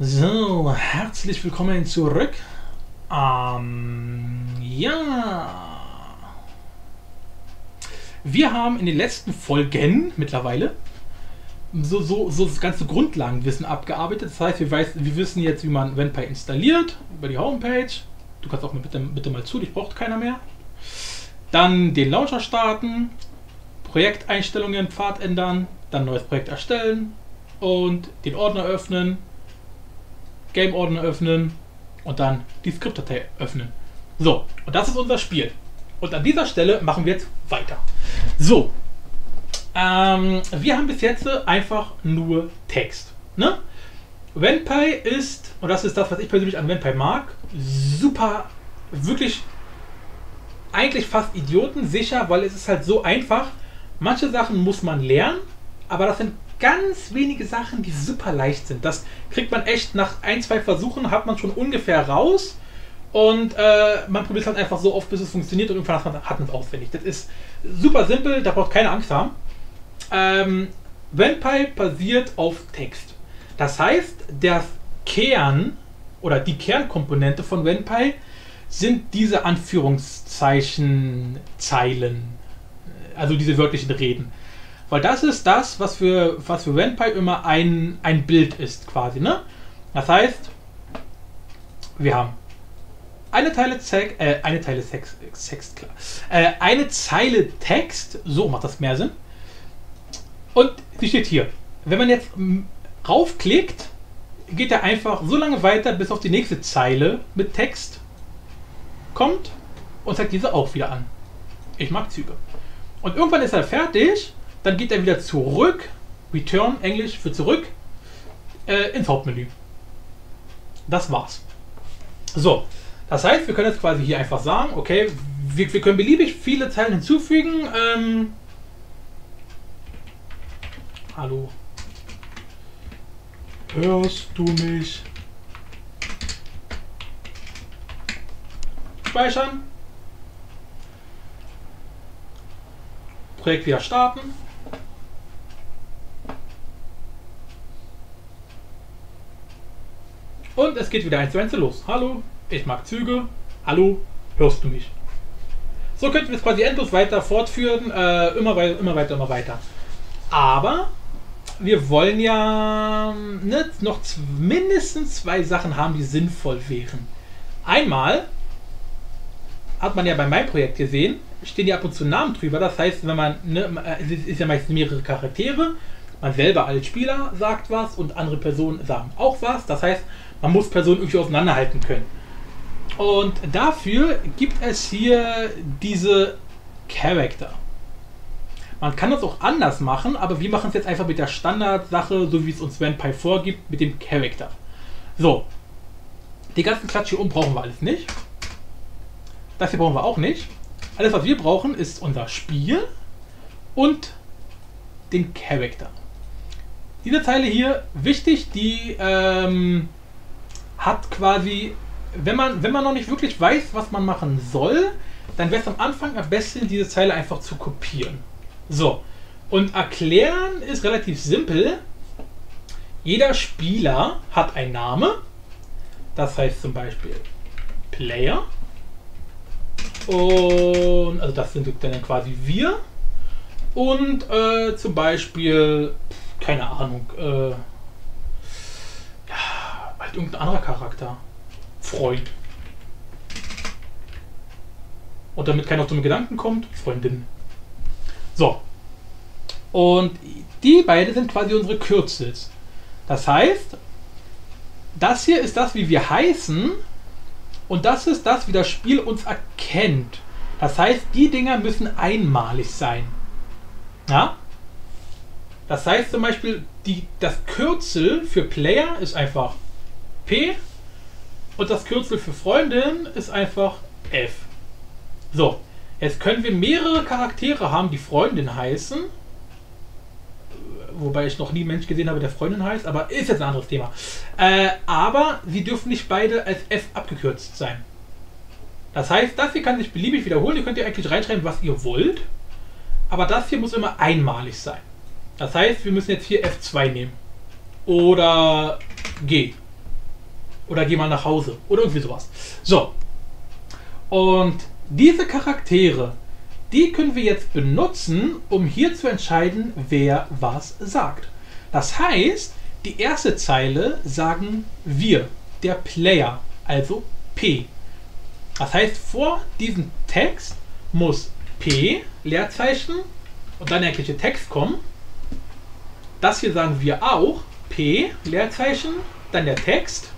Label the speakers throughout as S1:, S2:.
S1: So, herzlich willkommen zurück. Ähm, ja. Wir haben in den letzten Folgen mittlerweile so, so, so das ganze Grundlagenwissen abgearbeitet. Das heißt, wir, weiß, wir wissen jetzt, wie man WenPy installiert über die Homepage. Du kannst auch mal bitte, bitte mal zu, dich braucht keiner mehr. Dann den Launcher starten, Projekteinstellungen, Pfad ändern, dann neues Projekt erstellen und den Ordner öffnen, Game-Ordner öffnen und dann die Skriptdatei öffnen. So, und das ist unser Spiel. Und an dieser Stelle machen wir jetzt weiter. So, ähm, wir haben bis jetzt einfach nur Text. Ne? WenPy ist, und das ist das, was ich persönlich an WenPy mag, super, wirklich eigentlich fast idiotensicher, weil es ist halt so einfach. Manche Sachen muss man lernen, aber das sind ganz wenige Sachen, die super leicht sind. Das kriegt man echt nach ein, zwei Versuchen, hat man schon ungefähr raus. Und äh, man probiert es halt einfach so oft, bis es funktioniert und irgendwann hat man es auswendig. Das ist super simpel, da braucht keine Angst haben. Ähm, WenPy basiert auf Text. Das heißt, der Kern oder die Kernkomponente von WenPy sind diese Anführungszeichen Zeilen, also diese wörtlichen Reden. Weil das ist das, was für, was für WenPy immer ein, ein Bild ist, quasi. Ne? Das heißt, wir haben eine Teile Text, äh, eine Teile Text, Text klar. Äh, eine Zeile Text, so macht das mehr Sinn. Und sie steht hier. Wenn man jetzt raufklickt, geht er einfach so lange weiter, bis auf die nächste Zeile mit Text kommt und zeigt diese auch wieder an. Ich mag Züge. Und irgendwann ist er fertig, dann geht er wieder zurück, Return, Englisch für zurück, äh, ins Hauptmenü. Das war's. So, das heißt, wir können jetzt quasi hier einfach sagen, okay, wir, wir können beliebig viele Zeilen hinzufügen. Ähm, hallo. Hörst du mich? Speichern. Projekt wieder starten. Und es geht wieder eins zu eins los. Hallo, ich mag Züge. Hallo, hörst du mich? So könnten wir es quasi endlos weiter fortführen. Äh, immer, weiter, immer weiter, immer weiter. Aber wir wollen ja ne, noch mindestens zwei Sachen haben, die sinnvoll wären. Einmal hat man ja bei meinem Projekt gesehen, stehen ja ab und zu Namen drüber. Das heißt, wenn man, ne, es ist ja meistens mehrere Charaktere, man selber als Spieler sagt was und andere Personen sagen auch was. Das heißt, man muss Personen irgendwie auseinanderhalten können. Und dafür gibt es hier diese Character. Man kann das auch anders machen, aber wir machen es jetzt einfach mit der Standardsache, so wie es uns Vampire vorgibt, mit dem Character. So. Die ganzen Klatsch hier oben brauchen wir alles nicht. Das hier brauchen wir auch nicht. Alles, was wir brauchen, ist unser Spiel und den Character. Diese Zeile hier, wichtig, die ähm, hat quasi, wenn man, wenn man noch nicht wirklich weiß, was man machen soll, dann wäre es am Anfang am besten, diese Zeile einfach zu kopieren. So, und erklären ist relativ simpel. Jeder Spieler hat einen Namen. Das heißt zum Beispiel Player. Und also das sind dann quasi wir. Und äh, zum Beispiel, keine Ahnung, äh, irgendein anderer Charakter. Freund. Und damit keiner auf dumme Gedanken kommt, Freundin. So. Und die beiden sind quasi unsere Kürzels. Das heißt, das hier ist das, wie wir heißen. Und das ist das, wie das Spiel uns erkennt. Das heißt, die Dinger müssen einmalig sein. Ja? Das heißt zum Beispiel, die, das Kürzel für Player ist einfach P und das Kürzel für Freundin ist einfach F. So, jetzt können wir mehrere Charaktere haben, die Freundin heißen. Wobei ich noch nie einen Mensch gesehen habe, der Freundin heißt, aber ist jetzt ein anderes Thema. Äh, aber sie dürfen nicht beide als F abgekürzt sein. Das heißt, das hier kann sich beliebig wiederholen. Ihr könnt ihr eigentlich reinschreiben, was ihr wollt. Aber das hier muss immer einmalig sein. Das heißt, wir müssen jetzt hier F2 nehmen. Oder G. Oder geh mal nach Hause. Oder irgendwie sowas. So. Und diese Charaktere, die können wir jetzt benutzen, um hier zu entscheiden, wer was sagt. Das heißt, die erste Zeile sagen wir, der Player, also P. Das heißt, vor diesem Text muss P, Leerzeichen und dann der eigentliche Text kommen. Das hier sagen wir auch, P, Leerzeichen, dann der Text.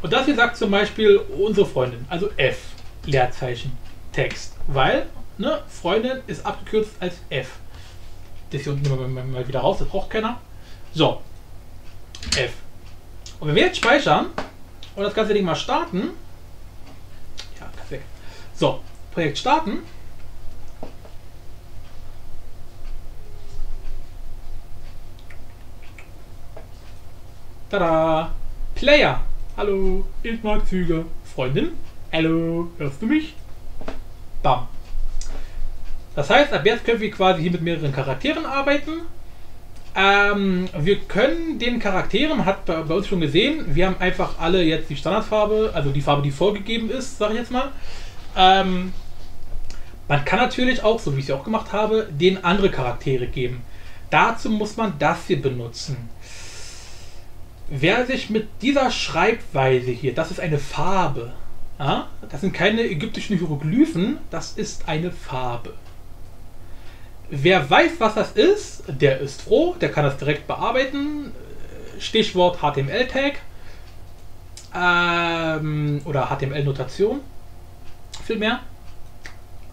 S1: Und das hier sagt zum Beispiel unsere Freundin, also F, Leerzeichen, Text. Weil, ne, Freundin ist abgekürzt als F. Das hier unten nehmen wir mal wieder raus, das braucht keiner. So, F. Und wenn wir jetzt speichern und das ganze Ding mal starten, ja, perfekt. So, Projekt starten. Tada! Player! Hallo, ich mag Züge. Freundin? Hallo, hörst du mich? Bam. Das heißt, ab jetzt können wir quasi hier mit mehreren Charakteren arbeiten. Ähm, wir können den Charakteren, hat bei, bei, uns schon gesehen, wir haben einfach alle jetzt die Standardfarbe, also die Farbe, die vorgegeben ist, sage ich jetzt mal. Ähm, man kann natürlich auch, so wie ich es auch gemacht habe, den andere Charaktere geben. Dazu muss man das hier benutzen. Wer sich mit dieser Schreibweise hier, das ist eine Farbe, ja? das sind keine ägyptischen Hieroglyphen, das ist eine Farbe. Wer weiß, was das ist, der ist froh, der kann das direkt bearbeiten. Stichwort HTML-Tag ähm, oder HTML-Notation vielmehr.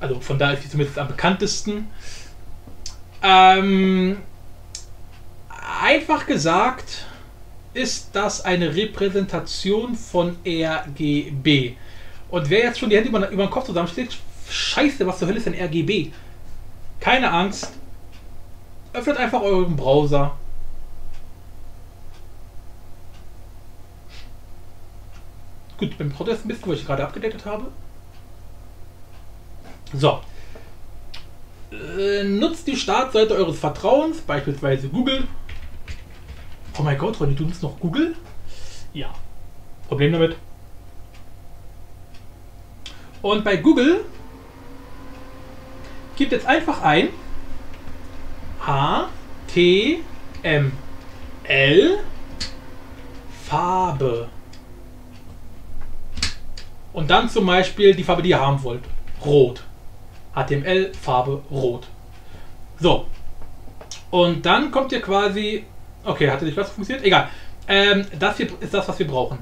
S1: Also von da ist sie zumindest am bekanntesten. Ähm, einfach gesagt ist das eine Repräsentation von RGB. Und wer jetzt schon die Hände über, über den Kopf zusammenschlägt, scheiße, was zur Hölle ist denn RGB? Keine Angst. Öffnet einfach euren Browser. Gut, beim Browser ist ein bisschen, wo ich gerade abgedatet habe. So. Äh, nutzt die Startseite eures Vertrauens, beispielsweise Google. Oh mein Gott, Ronny, du nutzt noch Google? Ja. Problem damit. Und bei Google gibt jetzt einfach ein H T M L Farbe. Und dann zum Beispiel die Farbe, die ihr haben wollt. Rot. HTML Farbe Rot. So. Und dann kommt ihr quasi. Okay, hatte nicht was funktioniert? Egal. Ähm, das hier ist das, was wir brauchen.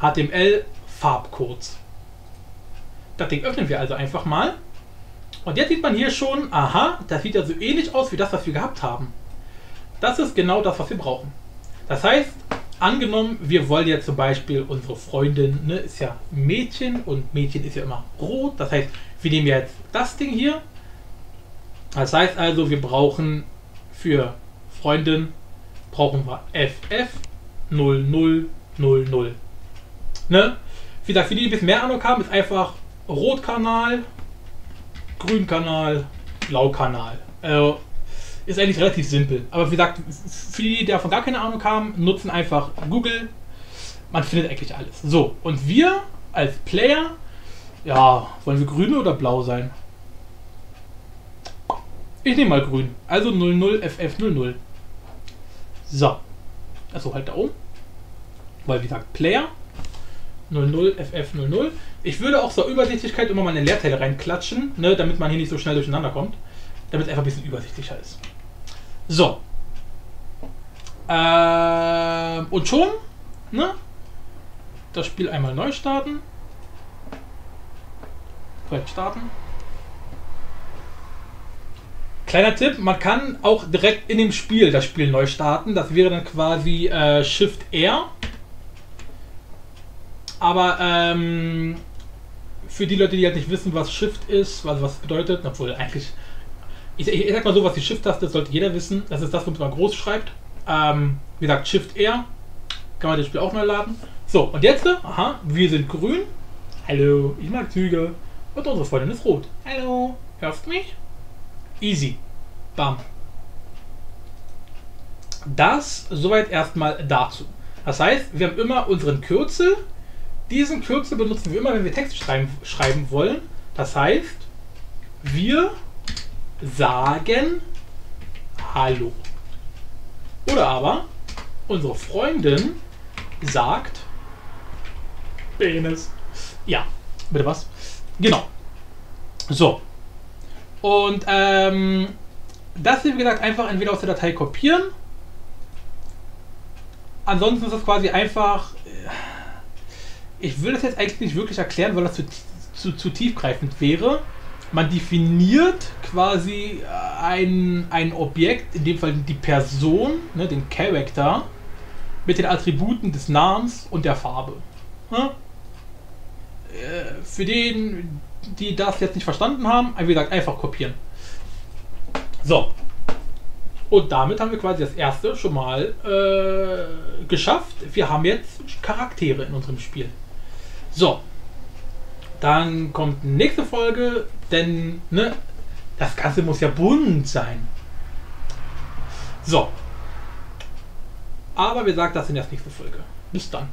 S1: HTML Farbcodes. Das Ding öffnen wir also einfach mal. Und jetzt sieht man hier schon, aha, das sieht ja so ähnlich aus wie das, was wir gehabt haben. Das ist genau das, was wir brauchen. Das heißt, angenommen, wir wollen jetzt zum Beispiel unsere Freundin, ne, ist ja Mädchen und Mädchen ist ja immer rot. Das heißt, wir nehmen jetzt das Ding hier. Das heißt also, wir brauchen für Freundin brauchen wir FF0000. Ne? Wie gesagt, für die, die ein bisschen mehr Ahnung haben, ist einfach Rotkanal, Grünkanal, Blaukanal. Also ist eigentlich relativ simpel. Aber wie gesagt, für die, die davon gar keine Ahnung haben, nutzen einfach Google. Man findet eigentlich alles. So, und wir als Player, ja, wollen wir grün oder blau sein? Ich nehme mal grün. Also 00FF00. So. Also halt da oben. Weil wie gesagt, Player 00FF00. Ich würde auch zur Übersichtlichkeit immer mal eine Leerteile reinklatschen, ne, damit man hier nicht so schnell durcheinander kommt. Damit es einfach ein bisschen übersichtlicher ist. So. Ähm, und schon, ne? Das Spiel einmal neu starten. Projekt starten. Kleiner Tipp, man kann auch direkt in dem Spiel das Spiel neu starten. Das wäre dann quasi äh, Shift R. Aber ähm, für die Leute, die halt nicht wissen, was Shift ist, also was es bedeutet, obwohl eigentlich, ich, ich, sag mal so, was die Shift-Taste sollte jeder wissen. Das ist das, womit man groß schreibt. Ähm, wie gesagt, Shift R kann man das Spiel auch neu laden. So, und jetzt, aha, wir sind grün. Hallo, ich mag Züge. Und unsere Freundin ist rot. Hallo, hörst du mich? Easy. Bam. Das soweit erstmal dazu. Das heißt, wir haben immer unseren Kürzel. Diesen Kürzel benutzen wir immer, wenn wir Text schreiben, schreiben wollen. Das heißt, wir sagen Hallo. Oder aber unsere Freundin sagt Penis. Ja, bitte was? Genau. So. Und ähm, das, wie gesagt, einfach entweder aus der Datei kopieren. Ansonsten ist das quasi einfach. äh, Ich will das jetzt eigentlich nicht wirklich erklären, weil das zu, zu, zu tiefgreifend wäre. Man definiert quasi äh, ein, ein Objekt, in dem Fall die Person, ne, den Character, mit den Attributen des Namens und der Farbe. Ja? Äh, Für den, die das jetzt nicht verstanden haben, wie gesagt, einfach kopieren. So. Und damit haben wir quasi das erste schon mal äh, geschafft. Wir haben jetzt Charaktere in unserem Spiel. So. Dann kommt nächste Folge, denn ne, das Ganze muss ja bunt sein. So. Aber wie gesagt, das in der nächsten Folge. Bis dann.